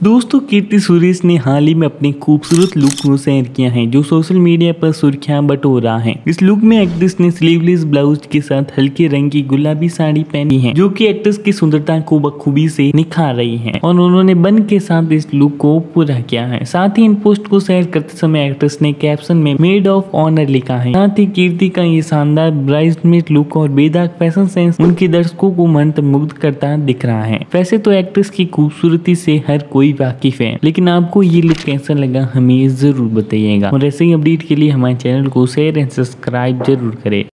दोस्तों, कीर्ति सुरेश ने हाल ही में अपनी खूबसूरत लुक को शेयर किया है, जो सोशल मीडिया पर सुर्खियाँ बटो रहा है। इस लुक में एक्ट्रेस ने स्लीवलेस ब्लाउज के साथ हल्के रंग की गुलाबी साड़ी पहनी है, जो कि एक्ट्रेस की सुंदरता को बखूबी से निखार रही है, और उन्होंने बन के साथ इस लुक को पूरा किया है। साथ ही इन पोस्ट को शेयर करते समय एक्ट्रेस ने कैप्शन में मेड ऑफ़ ऑनर लिखा है। साथ ही कीर्ति का ये शानदार ब्राइडमेड लुक और बेदाग फ़ैशन सेंस उनके दर्शकों को मंत्र करता दिख रहा है। वैसे तो एक्ट्रेस की खूबसूरती से हर कोई कोई वाकिफ है लेकिन आपको ये लुक कैसा लगा, हमें ज़रूर बताइएगा। और ऐसे ही अपडेट के लिए हमारे चैनल को शेयर एंड सब्सक्राइब ज़रूर करें।